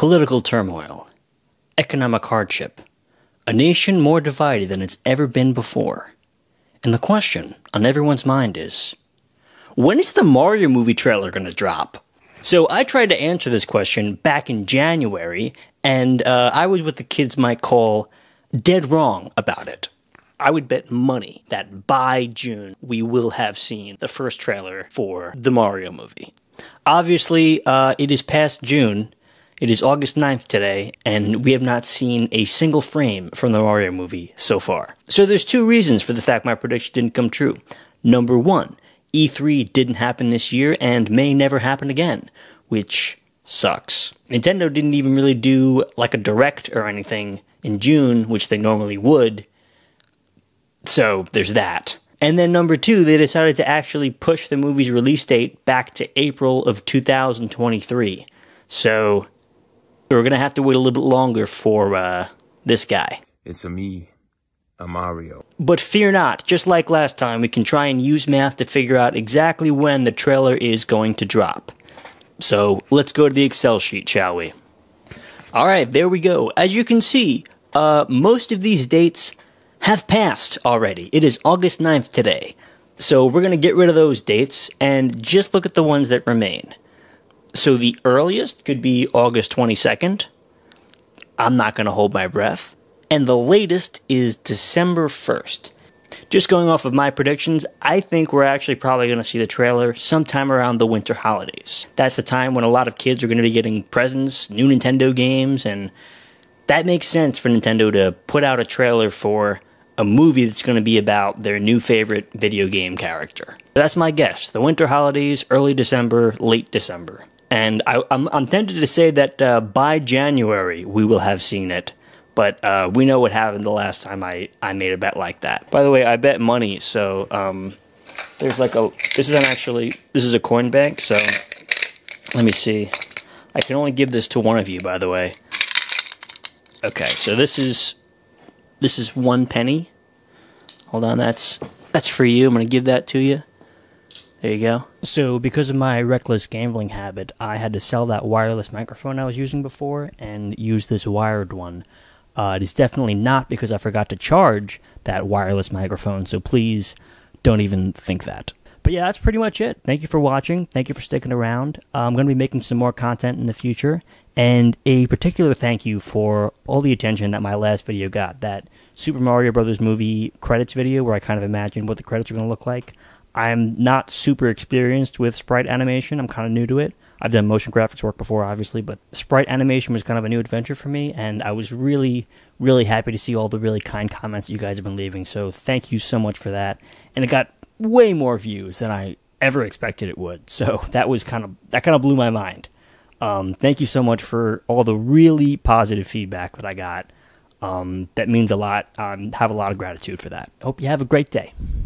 Political turmoil, economic hardship, a nation more divided than it's ever been before. And the question on everyone's mind is when is the Mario movie trailer going to drop? So I tried to answer this question back in January, and uh, I was what the kids might call dead wrong about it. I would bet money that by June we will have seen the first trailer for the Mario movie. Obviously, uh, it is past June. It is August 9th today, and we have not seen a single frame from the Mario movie so far. So there's two reasons for the fact my prediction didn't come true. Number one, E3 didn't happen this year and may never happen again, which sucks. Nintendo didn't even really do like a direct or anything in June, which they normally would. So there's that. And then number two, they decided to actually push the movie's release date back to April of 2023. So we're gonna have to wait a little bit longer for uh, this guy. It's a me, a Mario. But fear not, just like last time, we can try and use math to figure out exactly when the trailer is going to drop. So let's go to the Excel sheet, shall we? All right, there we go. As you can see, uh, most of these dates have passed already. It is August 9th today. So we're going to get rid of those dates and just look at the ones that remain. So the earliest could be August 22nd. I'm not going to hold my breath. And the latest is December 1st. Just going off of my predictions, I think we're actually probably going to see the trailer sometime around the winter holidays. That's the time when a lot of kids are going to be getting presents, new Nintendo games, and that makes sense for Nintendo to put out a trailer for a movie that's going to be about their new favorite video game character. That's my guess. The winter holidays, early December, late December. And I, am tempted to say that uh, by January we will have seen it. But uh, we know what happened the last time I, I made a bet like that. By the way, I bet money, so um, there's like a. This is actually. This is a coin bank, so let me see. I can only give this to one of you, by the way. Okay, so this is this is one penny. Hold on, that's that's for you. I'm gonna give that to you. There you go. So, because of my reckless gambling habit, I had to sell that wireless microphone I was using before and use this wired one. Uh, it is definitely not because I forgot to charge that wireless microphone, so please don't even think that. But yeah, that's pretty much it. Thank you for watching. Thank you for sticking around. Uh, I'm going to be making some more content in the future. And a particular thank you for all the attention that my last video got. That Super Mario Brothers movie credits video where I kind of imagined what the credits are going to look like. I'm not super experienced with sprite animation. I'm kind of new to it. I've done motion graphics work before, obviously, but sprite animation was kind of a new adventure for me, and I was really, really happy to see all the really kind comments you guys have been leaving. So thank you so much for that. And it got way more views than I ever expected it would. So that was kind of that kind of blew my mind. Um, thank you so much for all the really positive feedback that I got. Um, that means a lot. I um, have a lot of gratitude for that. Hope you have a great day.